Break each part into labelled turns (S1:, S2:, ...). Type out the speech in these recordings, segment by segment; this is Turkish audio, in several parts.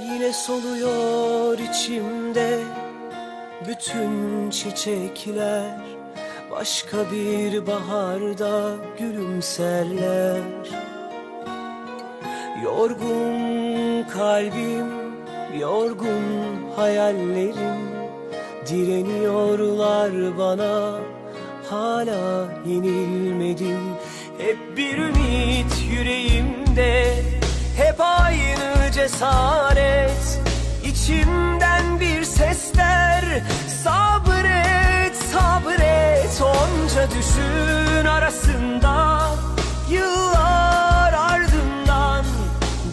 S1: Yine soluyor içimde bütün çiçekler. Başka bir baharda gülümserler. Yorgun kalbim, yorgun hayallerim Direniyorlar bana, hala yenilmedim. Hep bir ümit yüreğimde, cesaret. İçimden bir sesler, sabret, sabret. Onca düşün arasında, yıllar ardından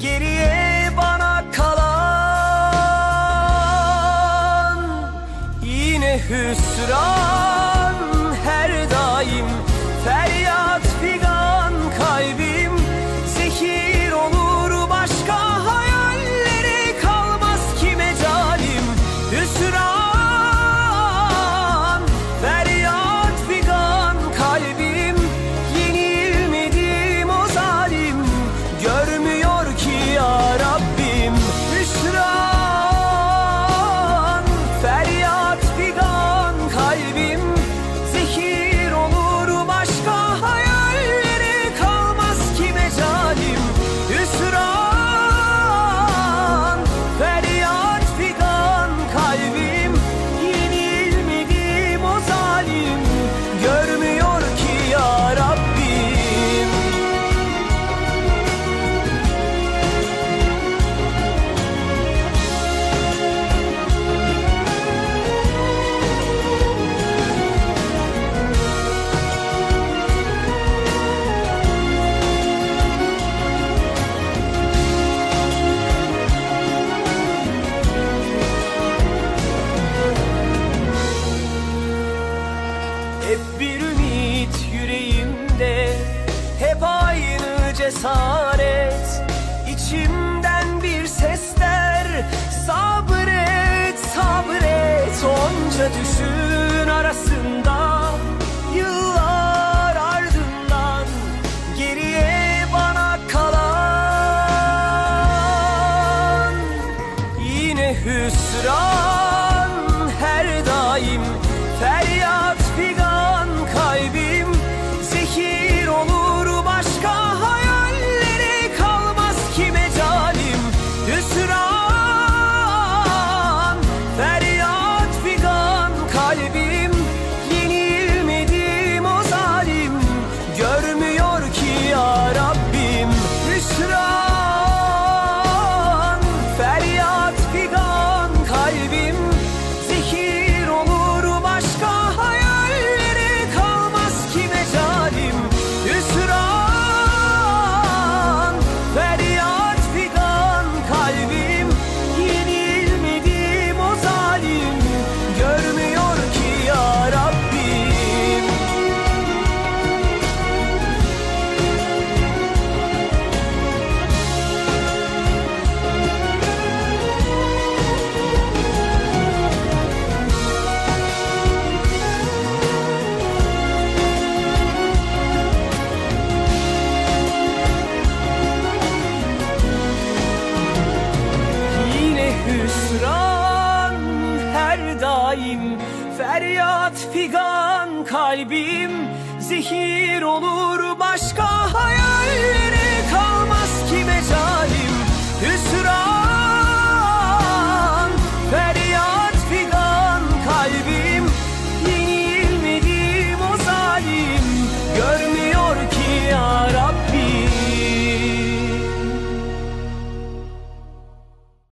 S1: Geriye bana kalan Yine hüsran cesaret. İçimden bir sesler Sabret, sabret. Onca düşün arasında feryat figan kalbim Zehir olur başka hayallere